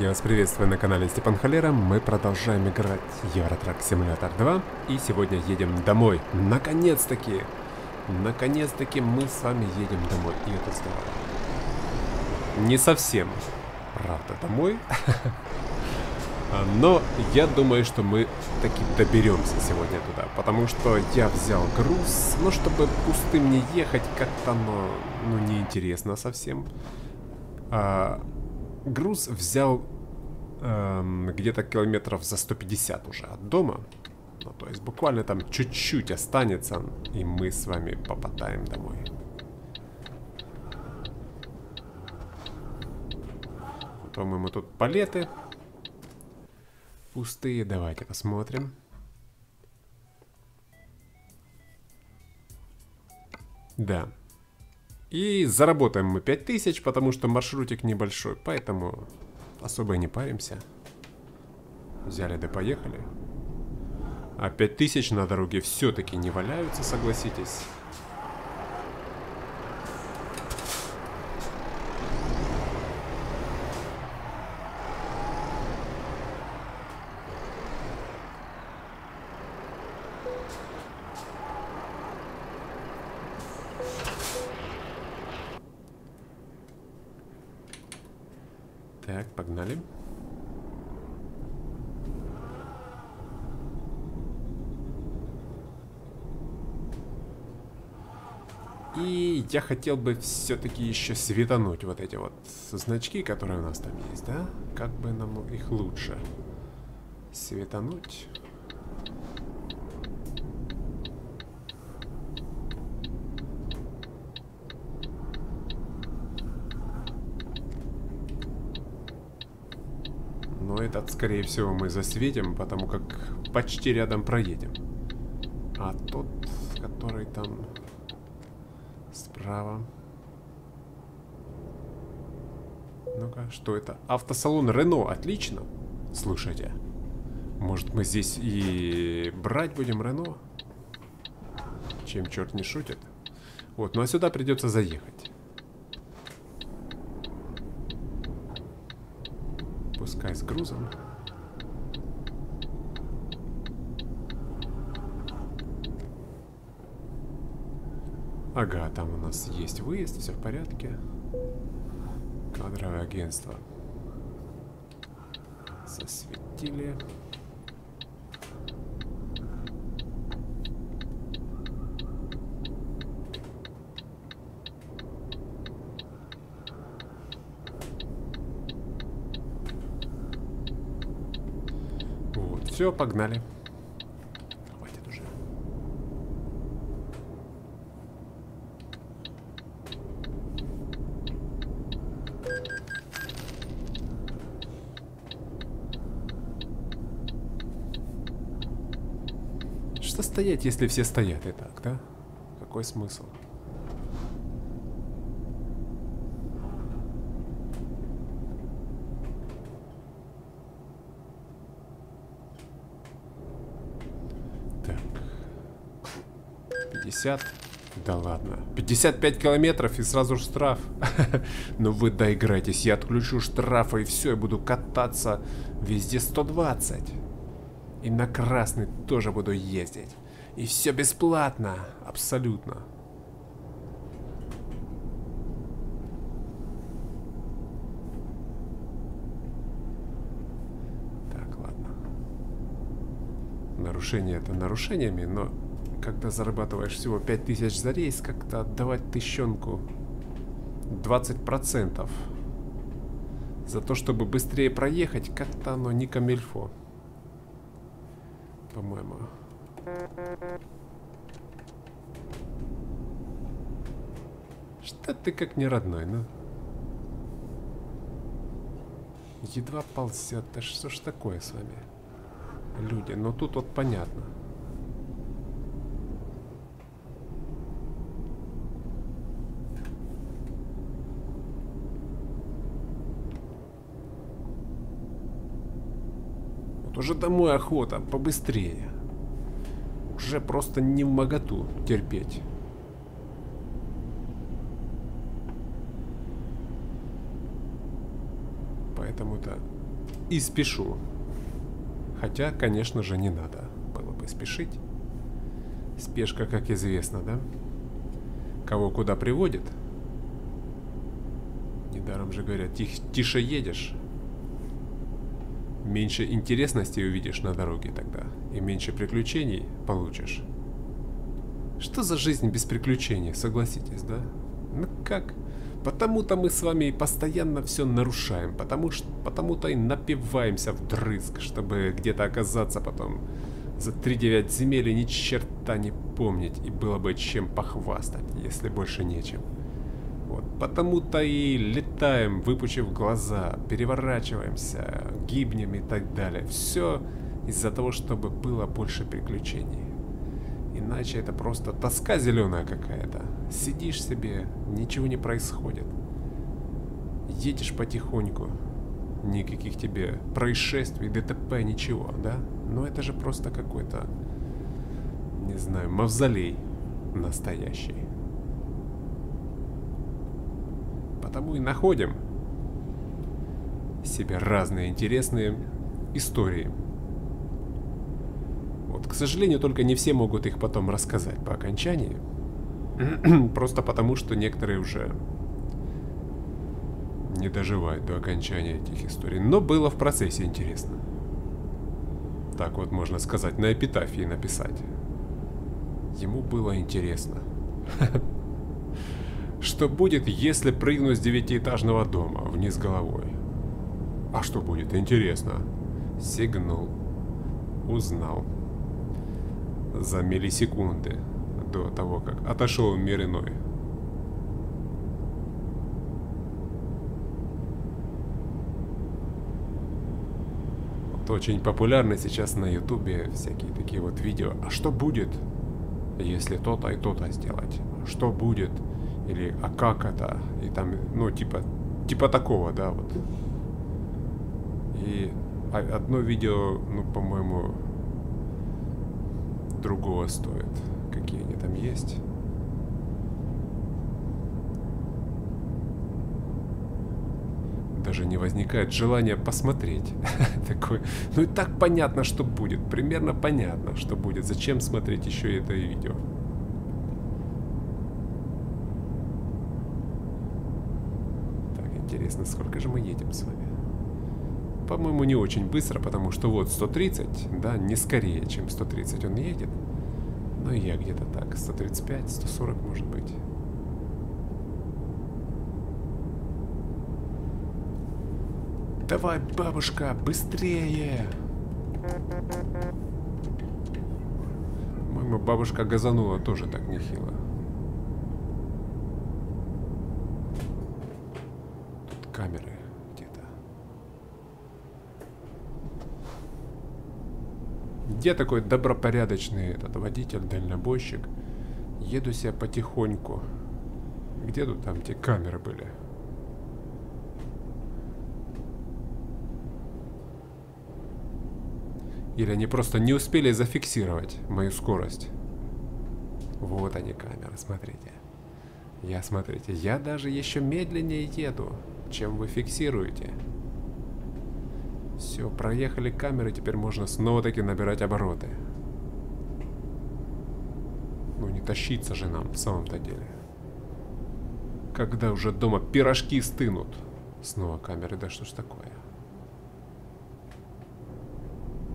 Я вас приветствую на канале Степан Холера. Мы продолжаем играть Евротрак Симулятор 2. И сегодня едем домой. Наконец-таки! Наконец-таки мы с вами едем домой. И это здорово. Не совсем, правда, домой. Но я думаю, что мы таки доберемся сегодня туда. Потому что я взял груз. Но чтобы пустым не ехать, как-то оно ну, неинтересно совсем. А, груз взял эм, где-то километров за 150 уже от дома. Ну, то есть буквально там чуть-чуть останется, и мы с вами попадаем домой. По-моему, тут палеты пустые. Давайте посмотрим. Да, и заработаем мы 5000, потому что маршрутик небольшой, поэтому особо не паримся. Взяли да поехали. А 5000 на дороге все-таки не валяются, согласитесь. Так, погнали. И я хотел бы все-таки еще светануть вот эти вот значки, которые у нас там есть, да? Как бы нам их лучше светануть? Но этот, скорее всего, мы засветим, потому как почти рядом проедем. А тот, который там справа... Ну-ка, что это? Автосалон Рено, отлично. Слушайте, может мы здесь и брать будем Рено? Чем черт не шутит. Вот, ну а сюда придется заехать. Пускай с грузом. Ага, там у нас есть выезд, все в порядке. Кадровое агентство. Засветили. Вот, все, погнали. Хватит уже. Что стоять, если все стоят и так, да? Какой смысл? Так. 50. Да ладно. 55 километров и сразу же штраф. ну вы доиграйтесь, я отключу штрафа и все, я буду кататься везде 120. И на красный тоже буду ездить. И все бесплатно. Абсолютно. Так, ладно. Нарушение это нарушениями, но когда зарабатываешь всего 5000 за рейс, как-то отдавать тыщенку 20% за то, чтобы быстрее проехать, как-то оно не камельфо. По-моему. Что ты как не родной, ну? Едва ползет, да что ж такое с вами? Люди, ну тут вот понятно. Уже домой охота, побыстрее. Уже просто не в моготу терпеть. Поэтому-то и спешу. Хотя, конечно же, не надо было бы спешить. Спешка, как известно, да? Кого куда приводит? Недаром же говорят, тих, тише едешь. Меньше интересностей увидишь на дороге тогда. И меньше приключений получишь. Что за жизнь без приключений, согласитесь, да? Ну как? Потому-то мы с вами постоянно все нарушаем, потому что потому-то и напиваемся вдрызг, чтобы где-то оказаться потом за 3-9 земель и ни черта не помнить, и было бы чем похвастать, если больше нечем. Вот, потому-то и летаем, выпучив глаза, переворачиваемся, гибнем и так далее. Все из-за того, чтобы было больше приключений. Иначе это просто тоска зеленая какая-то. Сидишь себе, ничего не происходит. Едешь потихоньку. Никаких тебе происшествий, ДТП, ничего, да? Но это же просто какой-то, не знаю, мавзолей настоящий. И находим себе разные интересные истории. Вот, к сожалению, только не все могут их потом рассказать по окончании. Просто потому, что некоторые уже не доживают до окончания этих историй. Но было в процессе интересно. Так вот можно сказать, на эпитафии написать. Ему было интересно. Что будет, если прыгну с девятиэтажного дома вниз головой? А что будет? Интересно. Сигнул. Узнал. За миллисекунды до того, как отошел в мир иной. Вот очень популярны сейчас на ютубе всякие такие вот видео. А что будет, если то-то и то-то сделать? Что будет? Или а как это? И там, ну, типа, типа такого, да, вот. И одно видео, ну, по-моему, другого стоит. Какие они там есть. Даже не возникает желания посмотреть. Такой, ну и так понятно, что будет. Примерно понятно, что будет. Зачем смотреть еще это видео? Так, интересно, сколько же мы едем с вами? По-моему, не очень быстро, потому что вот 130, да, не скорее, чем 130 он едет. И я где-то так, 135, 140 может быть. Давай, бабушка, быстрее! По-моему, бабушка газанула тоже так нехило. Тут камеры. Где такой добропорядочный этот водитель, дальнобойщик? Еду себе потихоньку. Где тут там те камеры были? Или они просто не успели зафиксировать мою скорость? Вот они камеры, смотрите. Я, смотрите, я даже еще медленнее еду, чем вы фиксируете. Все, проехали камеры, теперь можно снова-таки набирать обороты. Ну не тащиться же нам в самом-то деле. Когда уже дома пирожки стынут. Снова камеры, да что ж такое?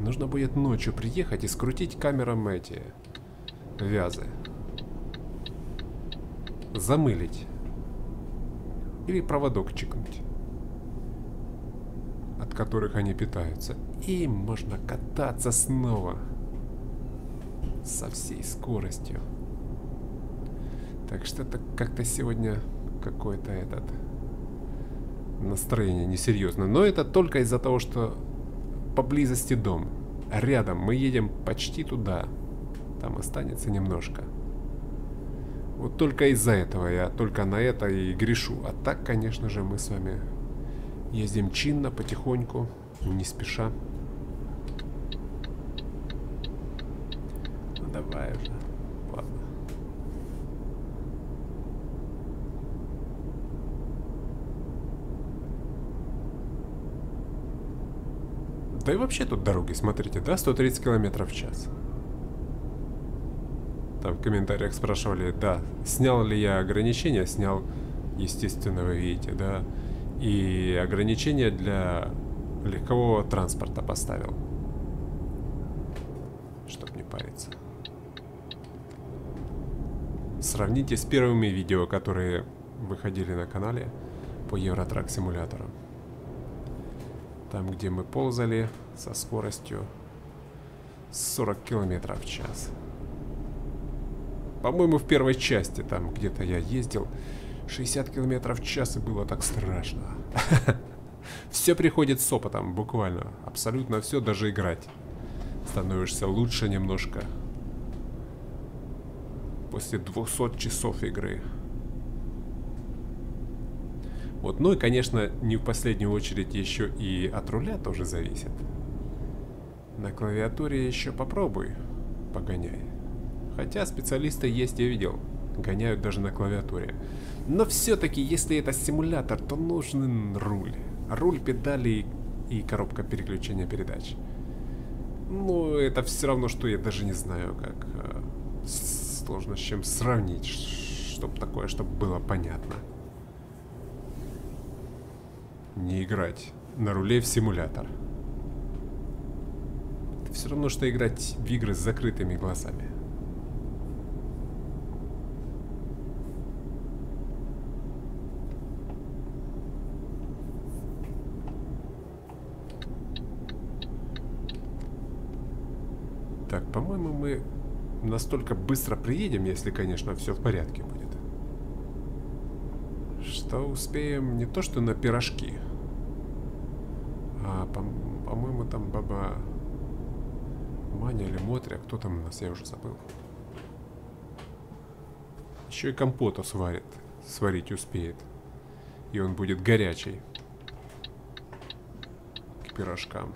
Нужно будет ночью приехать и скрутить камерам эти вязы. Замылить. Или проводок чикнуть от которых они питаются. И можно кататься снова. Со всей скоростью. Так что это как-то сегодня какое-то этот настроение несерьезно. Но это только из-за того, что поблизости дом. Рядом. Мы едем почти туда. Там останется немножко. Вот только из-за этого я только на это и грешу. А так, конечно же, мы с вами Ездим чинно, потихоньку, не спеша. Ну давай уже. Ладно. Да и вообще тут дороги, смотрите, да, 130 километров в час. Там в комментариях спрашивали, да, снял ли я ограничения, снял, естественно, вы видите, да, и ограничения для легкового транспорта поставил, чтоб не париться. Сравните с первыми видео, которые выходили на канале по Евротрак симулятору. Там, где мы ползали со скоростью 40 километров в час. По-моему, в первой части там где-то я ездил 60 километров в час и было так страшно. Все приходит с опытом, буквально. Абсолютно все, даже играть. Становишься лучше немножко. После 200 часов игры. Вот, ну и, конечно, не в последнюю очередь еще и от руля тоже зависит. На клавиатуре еще попробуй, погоняй. Хотя специалисты есть, я видел, гоняют даже на клавиатуре. Но все-таки, если это симулятор, то нужен руль. Руль, педали и коробка переключения передач. Ну, это все равно, что я даже не знаю, как э, сложно с чем сравнить, чтобы такое, чтобы было понятно. Не играть на руле в симулятор. Это все равно, что играть в игры с закрытыми глазами. Так, по-моему, мы настолько быстро приедем, если, конечно, все в порядке будет. Что успеем не то, что на пирожки, а, по-моему, по там баба Маня или Мотря, кто там у нас, я уже забыл. Еще и компота сварит, сварить успеет. И он будет горячий к пирожкам.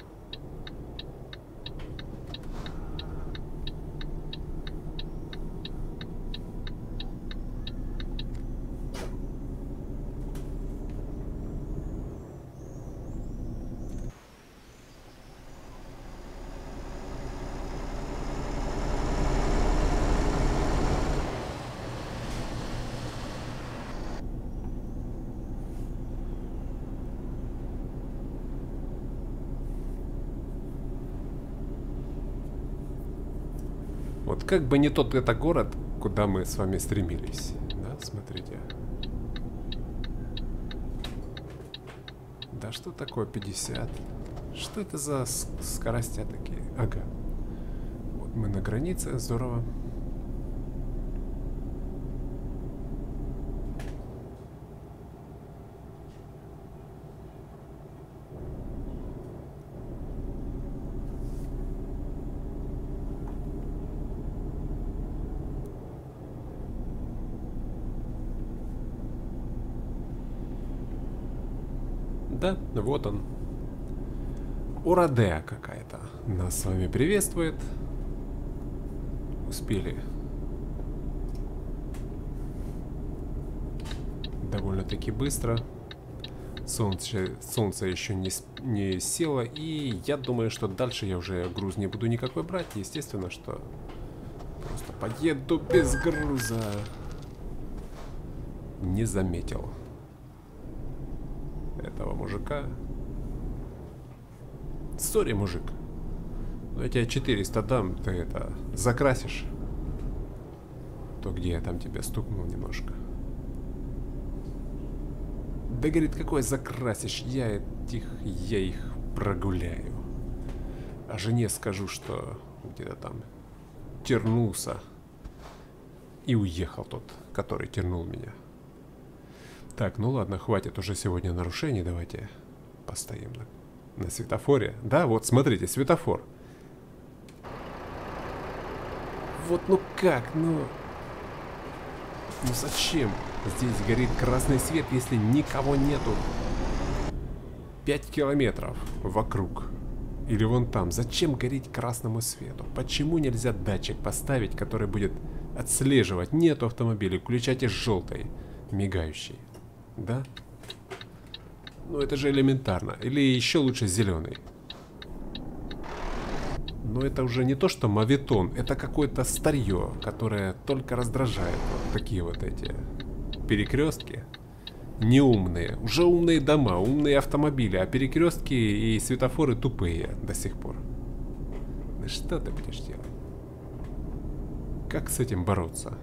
Вот как бы не тот это город, куда мы с вами стремились. Да, смотрите. Да что такое 50? Что это за скоростя такие? Ага. Вот мы на границе, здорово. Да, вот он. Урадеа какая-то. Нас с вами приветствует. Успели. Довольно-таки быстро. Солнце, солнце еще не, не село. И я думаю, что дальше я уже груз не буду никакой брать. Естественно, что просто поеду без груза. Не заметил этого мужика. Сори, мужик. Но я тебе 400 дам, ты это, закрасишь. То, где я там тебя стукнул немножко. Да, говорит, какой закрасишь? Я этих, я их прогуляю. А жене скажу, что где-то там тернулся. И уехал тот, который тернул меня. Так, ну ладно, хватит уже сегодня нарушений, давайте постоим на, на светофоре. Да, вот, смотрите, светофор. Вот ну как, ну... Ну зачем здесь горит красный свет, если никого нету? 5 километров вокруг. Или вон там. Зачем гореть красному свету? Почему нельзя датчик поставить, который будет отслеживать? Нету автомобиля, включайте желтый, мигающий. Да? Ну это же элементарно. Или еще лучше зеленый. Но это уже не то, что мавитон, это какое-то старье, которое только раздражает. Вот такие вот эти перекрестки. Неумные. Уже умные дома, умные автомобили, а перекрестки и светофоры тупые до сих пор. Да что ты будешь делать? Как с этим бороться?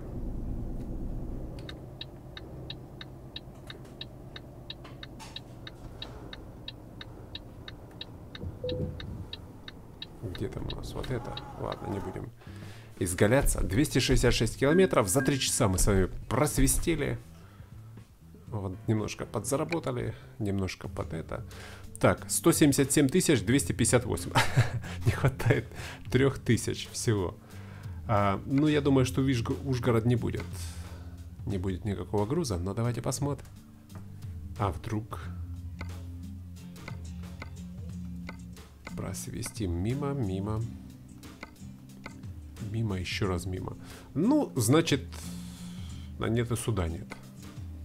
Где там у нас? Вот это? Ладно, не будем изгаляться. 266 километров. За 3 часа мы с вами просвистели. Вот, немножко подзаработали. Немножко под это. Так, 177 258. Не хватает 3000 всего. А, ну, я думаю, что Вишг... Ужгород не будет. Не будет никакого груза, но давайте посмотрим. А вдруг... Просвести мимо, мимо. Мимо, еще раз мимо. Ну, значит, на нет и суда нет.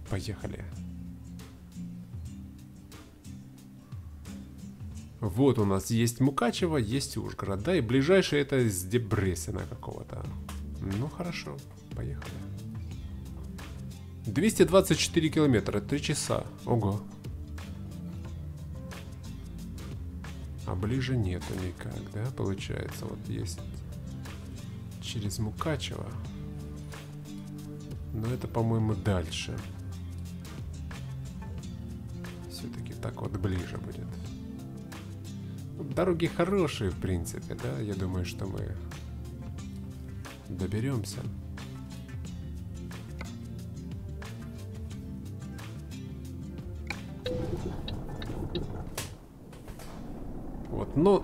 Поехали. Вот у нас есть Мукачево, есть Ужгород, да, и ближайший это с Дебресина какого-то. Ну, хорошо, поехали. 224 километра, 3 часа. Ого. А ближе нету никак, да, получается? Вот есть через Мукачево. Но это, по-моему, дальше. Все-таки так вот ближе будет. Дороги хорошие, в принципе, да? Я думаю, что мы доберемся. Но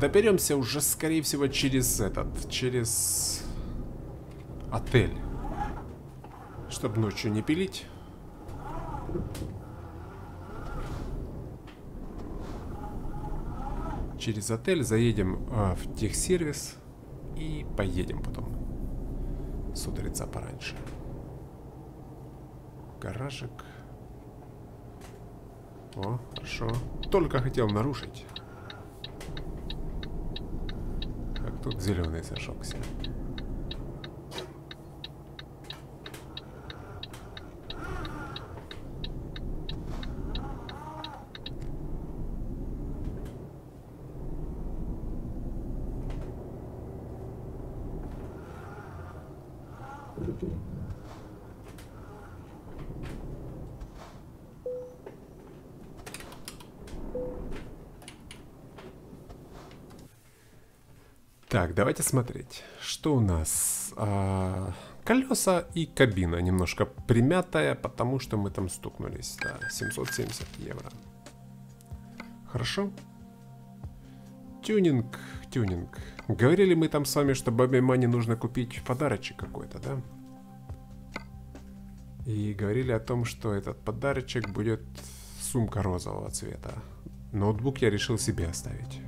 доберемся уже, скорее всего, через этот, через отель. Чтобы ночью не пилить. через отель, заедем э, в техсервис и поедем потом с утреца пораньше. Гаражик. О, хорошо. Только хотел нарушить. Как тут зеленый зажегся. Так, давайте смотреть, что у нас. А, колеса и кабина немножко примятая, потому что мы там стукнулись. Да, 770 евро. Хорошо. Тюнинг, тюнинг. Говорили мы там с вами, что Бабе Мани нужно купить подарочек какой-то, да? И говорили о том, что этот подарочек будет сумка розового цвета. Ноутбук я решил себе оставить.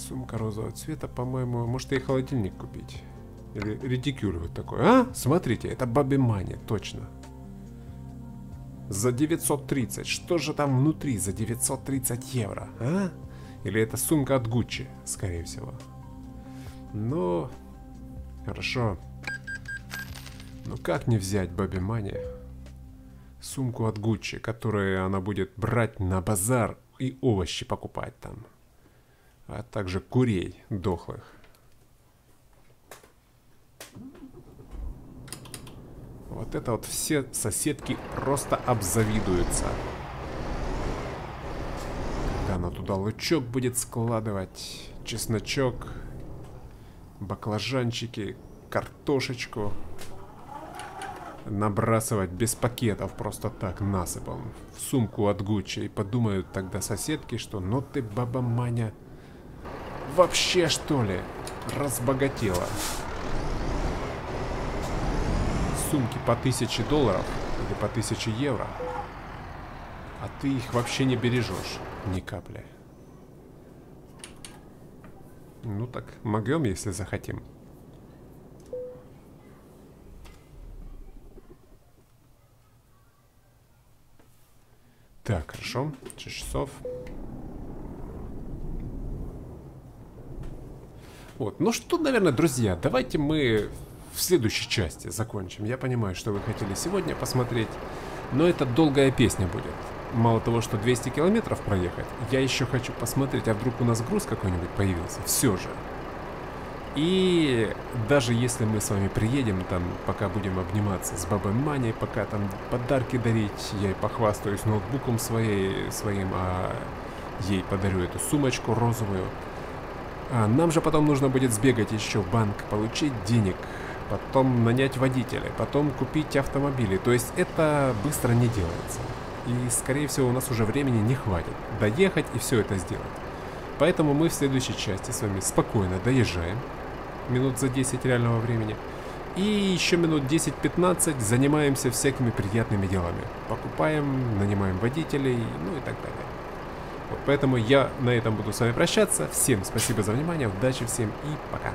Сумка розового цвета, по-моему, может и холодильник купить. Или редикюль вот такой. А, смотрите, это Баби Мани, точно. За 930. Что же там внутри за 930 евро, а? Или это сумка от Гуччи, скорее всего. Ну, хорошо. Ну как не взять Баби Мани? Сумку от Гуччи, которую она будет брать на базар и овощи покупать там а также курей дохлых. Вот это вот все соседки просто обзавидуются. Когда она туда лучок будет складывать, чесночок, баклажанчики, картошечку. Набрасывать без пакетов просто так насыпом в сумку от Гуччи. И подумают тогда соседки, что ну ты баба Маня вообще, что ли, разбогатела. Сумки по 1000 долларов или по 1000 евро. А ты их вообще не бережешь ни капли. Ну так, могем, если захотим. Так, хорошо. 6 часов. Вот. Ну что, наверное, друзья, давайте мы в следующей части закончим. Я понимаю, что вы хотели сегодня посмотреть, но это долгая песня будет. Мало того, что 200 километров проехать, я еще хочу посмотреть, а вдруг у нас груз какой-нибудь появился. Все же. И даже если мы с вами приедем, там, пока будем обниматься с бабой Маней, пока там подарки дарить, я и похвастаюсь ноутбуком своей, своим, а ей подарю эту сумочку розовую. А нам же потом нужно будет сбегать еще в банк, получить денег, потом нанять водителя, потом купить автомобили. То есть это быстро не делается. И, скорее всего, у нас уже времени не хватит доехать и все это сделать. Поэтому мы в следующей части с вами спокойно доезжаем, минут за 10 реального времени, и еще минут 10-15 занимаемся всякими приятными делами. Покупаем, нанимаем водителей, ну и так далее. Вот, поэтому я на этом буду с вами прощаться. Всем спасибо за внимание, удачи всем и пока.